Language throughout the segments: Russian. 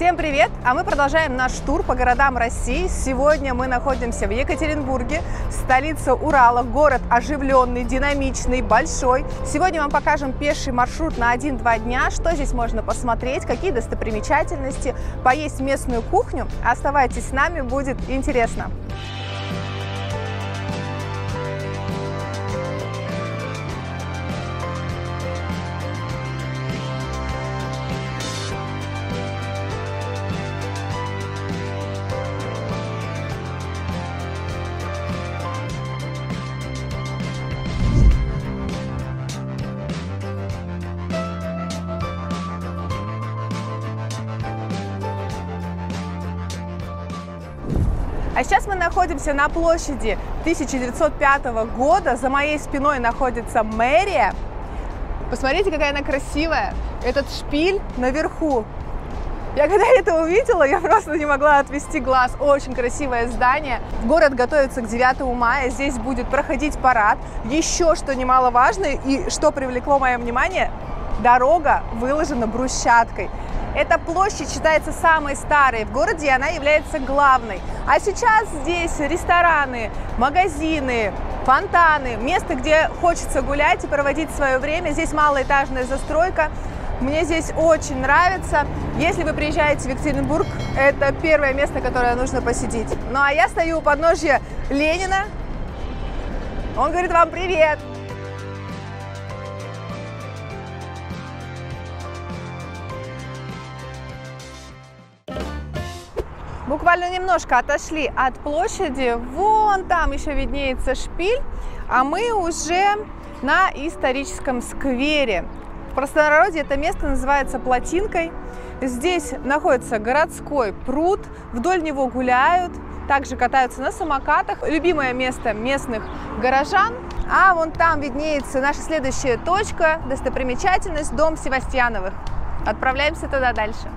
Всем привет! А мы продолжаем наш тур по городам России. Сегодня мы находимся в Екатеринбурге, столица Урала, город оживленный, динамичный, большой. Сегодня вам покажем пеший маршрут на 1-2 дня, что здесь можно посмотреть, какие достопримечательности, поесть местную кухню. Оставайтесь с нами, будет интересно. А сейчас мы находимся на площади 1905 года. За моей спиной находится мэрия. Посмотрите, какая она красивая. Этот шпиль наверху. Я когда это увидела, я просто не могла отвести глаз. Очень красивое здание. Город готовится к 9 мая. Здесь будет проходить парад. Еще что немаловажно и что привлекло мое внимание, дорога выложена брусчаткой. Эта площадь считается самой старой в городе, и она является главной. А сейчас здесь рестораны, магазины, фонтаны, место, где хочется гулять и проводить свое время. Здесь малоэтажная застройка. Мне здесь очень нравится. Если вы приезжаете в Екатеринбург, это первое место, которое нужно посетить. Ну а я стою у подножья Ленина. Он говорит вам привет. Буквально немножко отошли от площади. Вон там еще виднеется шпиль, а мы уже на историческом сквере. В простонародье это место называется Плотинкой. Здесь находится городской пруд, вдоль него гуляют, также катаются на самокатах. Любимое место местных горожан. А вон там виднеется наша следующая точка, достопримечательность, дом Севастьяновых. Отправляемся туда дальше.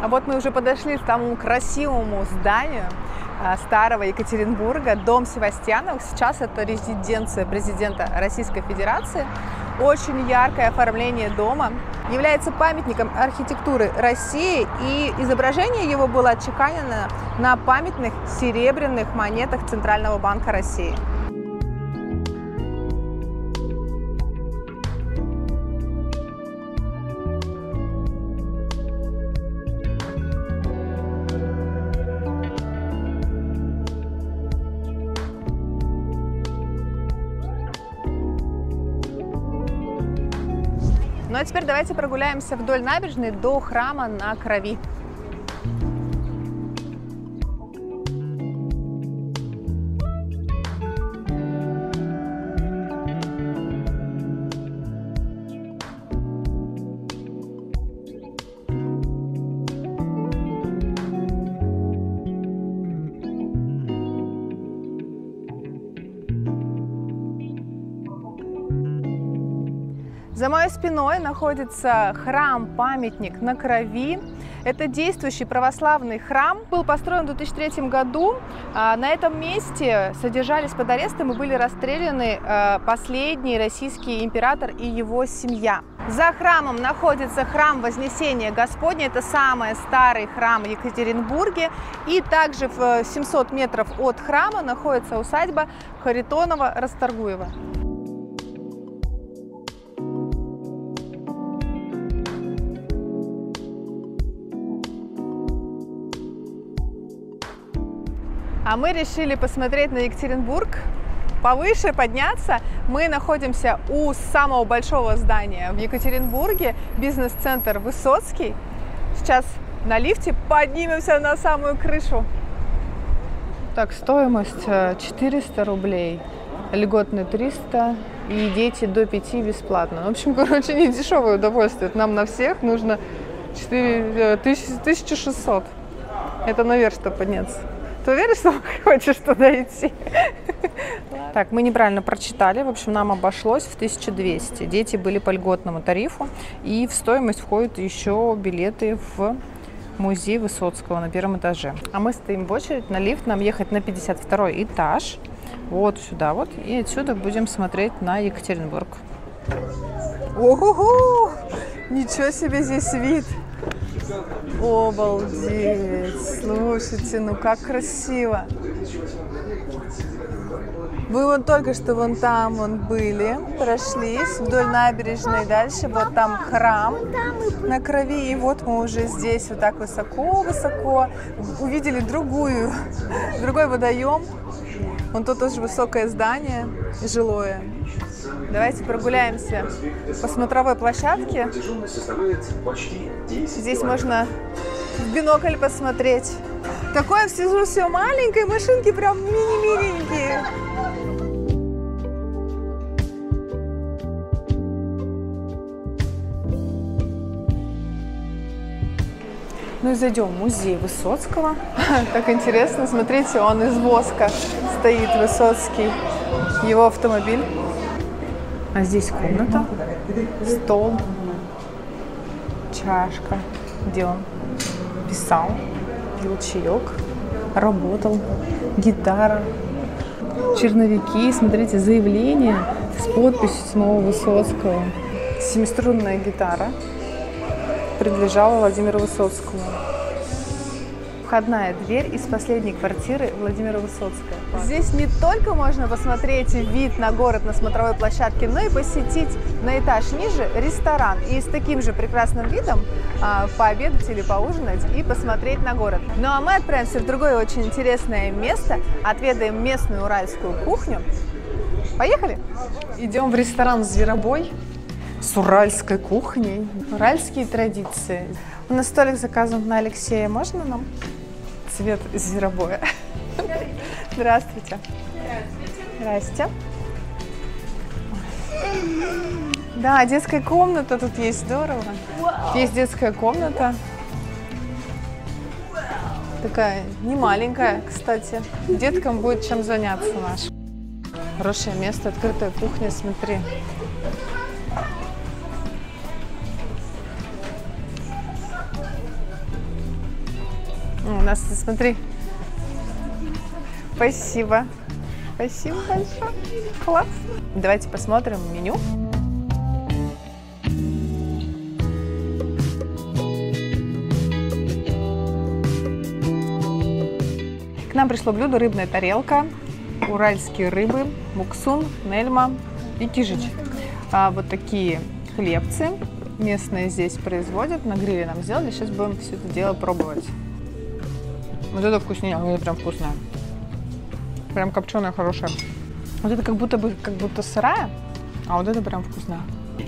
А вот мы уже подошли к тому красивому зданию а, старого Екатеринбурга, дом Севастьянов. Сейчас это резиденция президента Российской Федерации. Очень яркое оформление дома. Является памятником архитектуры России, и изображение его было отчеканено на памятных серебряных монетах Центрального банка России. Ну а теперь давайте прогуляемся вдоль набережной до храма на Крови. За моей спиной находится храм-памятник на Крови. Это действующий православный храм. Был построен в 2003 году. На этом месте содержались под арестом и были расстреляны последний российский император и его семья. За храмом находится храм Вознесения Господня. Это самый старый храм в Екатеринбурге. И также в 700 метров от храма находится усадьба Харитонова-Расторгуева. А мы решили посмотреть на Екатеринбург повыше, подняться. Мы находимся у самого большого здания в Екатеринбурге, бизнес-центр Высоцкий. Сейчас на лифте поднимемся на самую крышу. Так, стоимость 400 рублей, льготный 300 и дети до 5 бесплатно. В общем, короче, не дешевое удовольствие. Нам на всех нужно 4, 1600. Это наверх, чтобы подняться. Ты уверен, что хочешь туда идти? Так, мы неправильно прочитали. В общем, нам обошлось в 1200. Дети были по льготному тарифу. И в стоимость входят еще билеты в музей Высоцкого на первом этаже. А мы стоим в очередь на лифт, нам ехать на 52 этаж. Вот сюда вот. И отсюда будем смотреть на Екатеринбург. Ого! Ничего себе здесь вид! Обалдеть! Слушайте, ну как красиво! Вы вон только что вон там вон были, прошлись вдоль набережной, дальше вот там храм на крови, и вот мы уже здесь вот так высоко-высоко увидели другую, другой водоем. Вон тут тоже высокое здание жилое. Давайте прогуляемся по смотровой площадке. Здесь можно в бинокль посмотреть. Такое все, все маленькое, машинки прям мини-миленькие. Ну и зайдем в музей Высоцкого. Так интересно, смотрите, он из воска стоит, Высоцкий, его автомобиль. А здесь комната, стол, чашка, где он писал, пил чаек, работал, гитара, черновики, смотрите, заявление с подписью самого Высоцкого. Семиструнная гитара принадлежала Владимиру Высоцкому. Входная дверь из последней квартиры Владимира Высоцкого. Здесь не только можно посмотреть вид на город на смотровой площадке, но и посетить на этаж ниже ресторан и с таким же прекрасным видом а, пообедать или поужинать и посмотреть на город. Ну а мы отправимся в другое очень интересное место, отведаем местную уральскую кухню. Поехали! Идем в ресторан «Зверобой» с уральской кухней, уральские традиции. У нас столик заказан на Алексея. Можно нам? Цвет зверобоя. Здравствуйте. Здравствуйте. Да, детская комната тут есть, здорово. Есть детская комната. Такая не маленькая, кстати. Деткам будет чем заняться наш. Хорошее место, открытая кухня, смотри. У нас, смотри. Спасибо. Спасибо большое. Класс. Давайте посмотрим меню. К нам пришло блюдо рыбная тарелка, уральские рыбы, муксун, нельма и кижич. А, вот такие хлебцы местные здесь производят, на гриле нам сделали. Сейчас будем все это дело пробовать. Вот это вкуснее, а это прям вкусное. Прям копченая, хорошая. Вот это как будто бы как будто сырая, а вот это прям вкусная.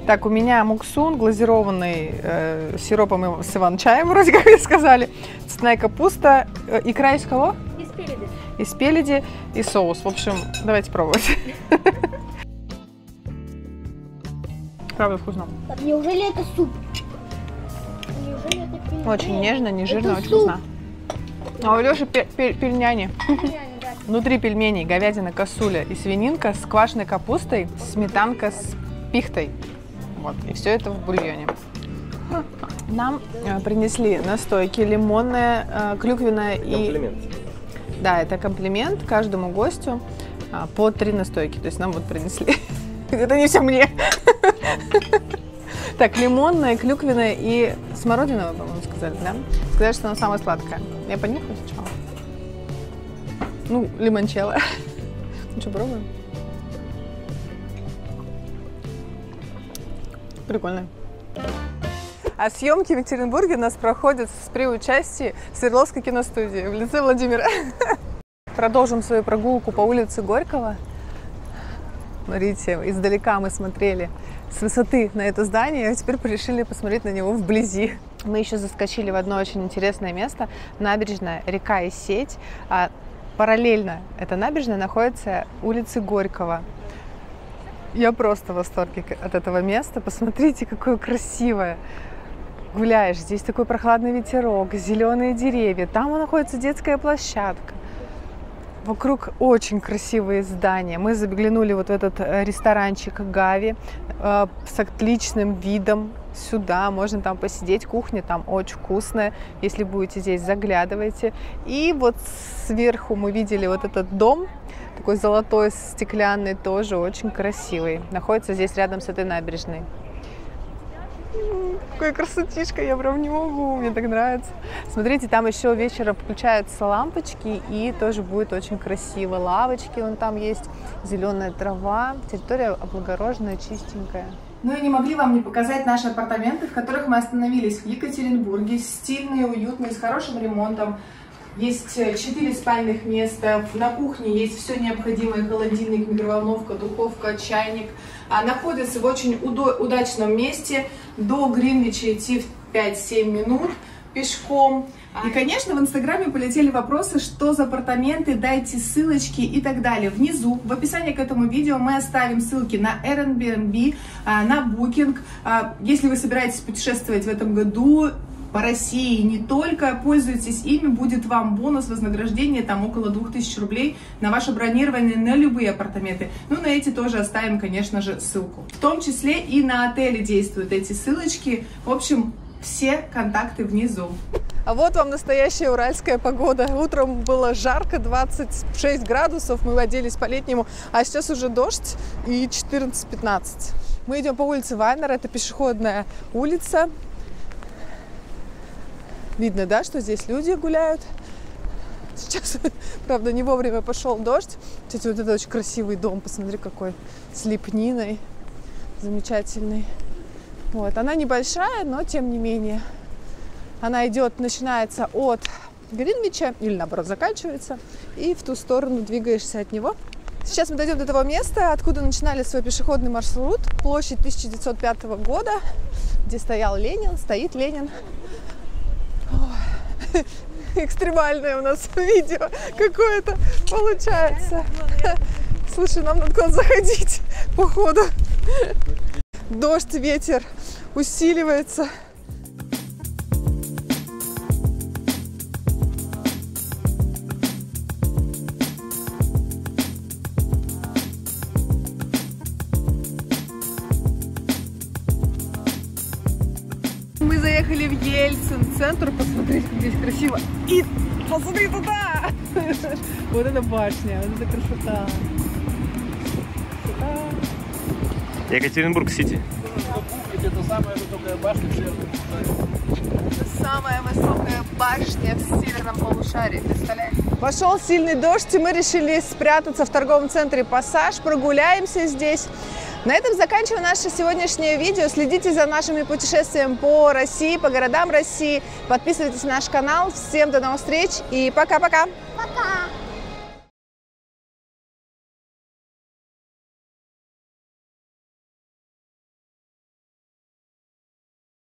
Так, у меня муксун, глазированный э, сиропом с иван-чаем, вроде как мне сказали. Цветная капуста, э, икра из кого? Из пеледи. Из пеледи и соус. В общем, давайте пробовать. Правда вкусно. Неужели это суп? Неужели это? Очень нежно, не жирно, очень суп. вкусно. А у Леши пе- пе- да. Внутри пельменей говядина, косуля и свининка с квашеной капустой, сметанка с пихтой. Вот, и все это в бульоне. Нам э, принесли настойки лимонная, э, клюквенная и... Комплимент. Да, это комплимент каждому гостю а, по три настойки. То есть нам вот принесли. Это не все мне. Так, лимонная, клюквенная и смородиновая, по-моему, сказали, да? Сказали, что она самая сладкая. Я понюхаю сначала. Ну, лимончелло. Ну что, пробуем? Прикольно. А съемки в Екатеринбурге у нас проходят при участии Свердловской киностудии в лице Владимира. Продолжим свою прогулку по улице Горького. Смотрите, издалека мы смотрели с высоты на это здание, а теперь решили посмотреть на него вблизи. Мы еще заскочили в одно очень интересное место. Набережная река и сеть. А параллельно этой набережной находится улица Горького. Я просто в восторге от этого места. Посмотрите, какое красивое. Гуляешь, здесь такой прохладный ветерок, зеленые деревья. Там находится детская площадка. Вокруг очень красивые здания. Мы заглянули вот в этот э, ресторанчик Гави э, с отличным видом сюда, можно там посидеть, кухня там очень вкусная, если будете здесь, заглядывайте. И вот сверху мы видели вот этот дом, такой золотой, стеклянный, тоже очень красивый. Находится здесь рядом с этой набережной. Какая красотишка, я прям не могу, мне так нравится. Смотрите, там еще вечером включаются лампочки, и тоже будет очень красиво. Лавочки вон там есть, зеленая трава, территория облагороженная, чистенькая. Ну и не могли вам не показать наши апартаменты, в которых мы остановились в Екатеринбурге. Стильные, уютные, с хорошим ремонтом. Есть э, четыре спальных места. На кухне есть все необходимое. Холодильник, микроволновка, духовка, чайник. А находится в очень удачном месте. До Гринвича идти в 5-7 минут пешком. И, конечно, в Инстаграме полетели вопросы, что за апартаменты, дайте ссылочки и так далее. Внизу, в описании к этому видео мы оставим ссылки на Airbnb, а, на Booking. А, если вы собираетесь путешествовать в этом году, по России не только, пользуйтесь ими, будет вам бонус вознаграждения, там около 2000 рублей на ваше бронирование на любые апартаменты. Ну, на эти тоже оставим, конечно же, ссылку. В том числе и на отели действуют эти ссылочки. В общем, все контакты внизу. А вот вам настоящая уральская погода. Утром было жарко, 26 градусов, мы оделись по-летнему, а сейчас уже дождь и 14-15. Мы идем по улице Вайнера, это пешеходная улица. Видно, да, что здесь люди гуляют. Сейчас, правда, не вовремя пошел дождь. Кстати, вот это очень красивый дом, посмотри, какой, с лепниной, замечательный. Вот, она небольшая, но тем не менее. Она идет, начинается от Гринвича, или наоборот заканчивается, и в ту сторону двигаешься от него. Сейчас мы дойдем до того места, откуда начинали свой пешеходный маршрут. Площадь 1905 года, где стоял Ленин, стоит Ленин. Экстремальное у нас видео какое-то получается. Слушай, нам надо куда заходить, походу. Дождь, ветер усиливается. Заехали в Ельцин центр. Посмотрите, как здесь красиво. И посмотри туда! Вот эта башня, вот эта красота. Екатеринбург-Сити. Это самая высокая башня в. Это самая высокая башня в северном полушарии, представляете? Пошел сильный дождь, и мы решили спрятаться в торговом центре «Пассаж», прогуляемся здесь. На этом заканчиваю наше сегодняшнее видео. Следите за нашими путешествиями по России, по городам России. Подписывайтесь на наш канал. Всем до новых встреч и пока-пока. Пока. -пока. пока.